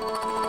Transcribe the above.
Bye.